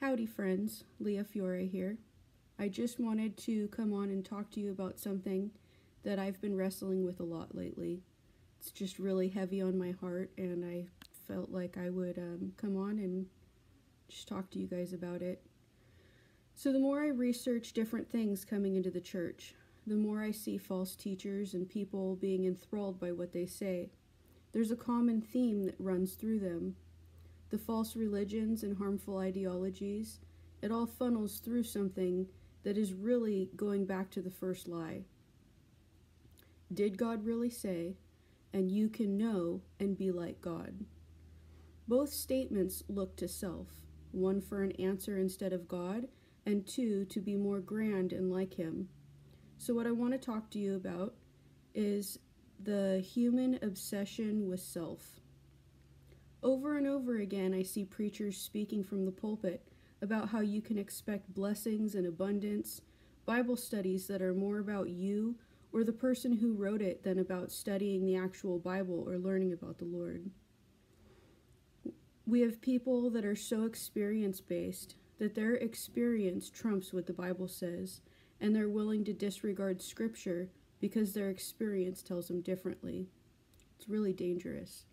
Howdy, friends. Leah Fiore here. I just wanted to come on and talk to you about something that I've been wrestling with a lot lately. It's just really heavy on my heart, and I felt like I would um, come on and just talk to you guys about it. So, the more I research different things coming into the church, the more I see false teachers and people being enthralled by what they say. There's a common theme that runs through them. The false religions and harmful ideologies, it all funnels through something that is really going back to the first lie. Did God really say, and you can know and be like God? Both statements look to self, one for an answer instead of God, and two to be more grand and like Him. So, what I want to talk to you about is the human obsession with self. Over and over again, I see preachers speaking from the pulpit about how you can expect blessings and abundance, Bible studies that are more about you or the person who wrote it than about studying the actual Bible or learning about the Lord. We have people that are so experience based that their experience trumps what the Bible says, and they're willing to disregard Scripture because their experience tells them differently. It's really dangerous.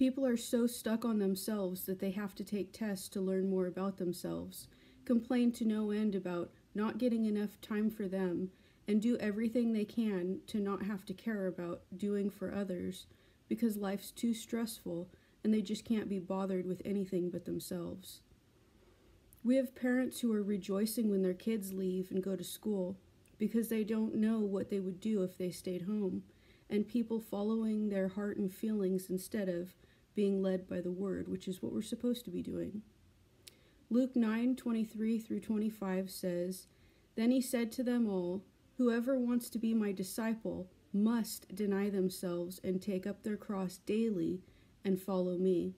People are so stuck on themselves that they have to take tests to learn more about themselves, complain to no end about not getting enough time for them, and do everything they can to not have to care about doing for others because life's too stressful and they just can't be bothered with anything but themselves. We have parents who are rejoicing when their kids leave and go to school because they don't know what they would do if they stayed home, and people following their heart and feelings instead of being led by the word, which is what we're supposed to be doing. Luke 9 23 through 25 says, Then he said to them all, Whoever wants to be my disciple must deny themselves and take up their cross daily and follow me.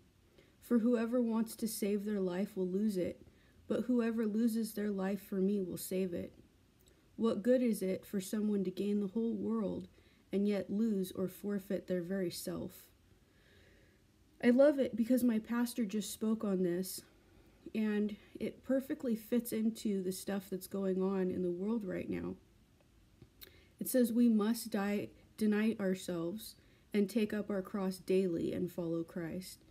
For whoever wants to save their life will lose it, but whoever loses their life for me will save it. What good is it for someone to gain the whole world and yet lose or forfeit their very self? I love it because my pastor just spoke on this, and it perfectly fits into the stuff that's going on in the world right now. It says we must die, deny ourselves and take up our cross daily and follow Christ.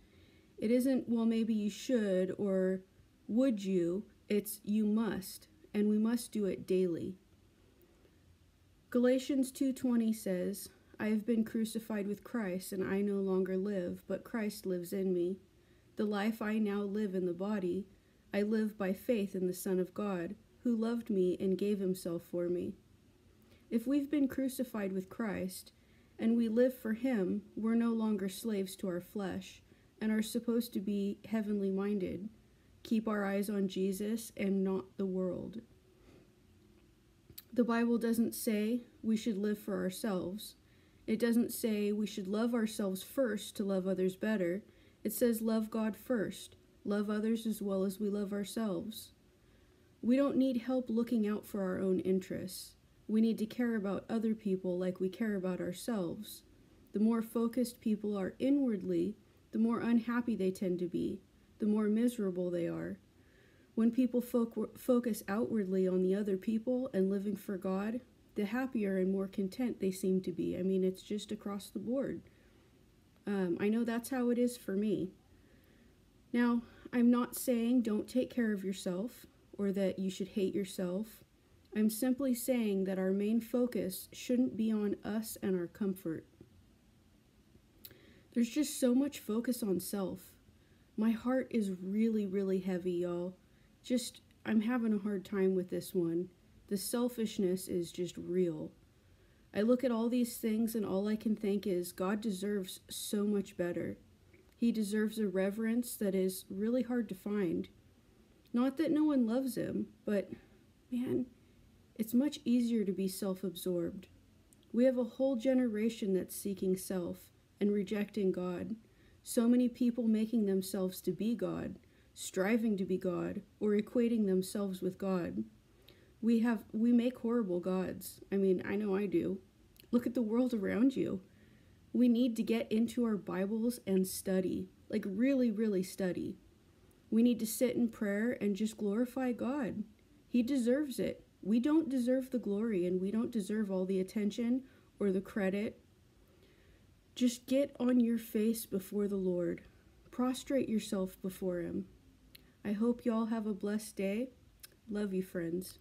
It isn't, well, maybe you should or would you, it's you must, and we must do it daily. Galatians 2:20 says, I have been crucified with Christ, and I no longer live, but Christ lives in me. The life I now live in the body, I live by faith in the Son of God, who loved me and gave himself for me. If we've been crucified with Christ, and we live for him, we're no longer slaves to our flesh, and are supposed to be heavenly minded, keep our eyes on Jesus and not the world. The Bible doesn't say we should live for ourselves. It doesn't say we should love ourselves first to love others better. It says love God first, love others as well as we love ourselves. We don't need help looking out for our own interests. We need to care about other people like we care about ourselves. The more focused people are inwardly, the more unhappy they tend to be, the more miserable they are. When people fo- focus outwardly on the other people and living for God, the happier and more content they seem to be. I mean, it's just across the board. Um, I know that's how it is for me. Now, I'm not saying don't take care of yourself or that you should hate yourself. I'm simply saying that our main focus shouldn't be on us and our comfort. There's just so much focus on self. My heart is really, really heavy, y'all. Just, I'm having a hard time with this one. The selfishness is just real. I look at all these things and all I can think is God deserves so much better. He deserves a reverence that is really hard to find. Not that no one loves him, but man, it's much easier to be self absorbed. We have a whole generation that's seeking self and rejecting God. So many people making themselves to be God, striving to be God, or equating themselves with God. We have we make horrible gods. I mean, I know I do. Look at the world around you. We need to get into our Bibles and study. Like really, really study. We need to sit in prayer and just glorify God. He deserves it. We don't deserve the glory and we don't deserve all the attention or the credit. Just get on your face before the Lord. Prostrate yourself before Him. I hope you all have a blessed day. Love you, friends.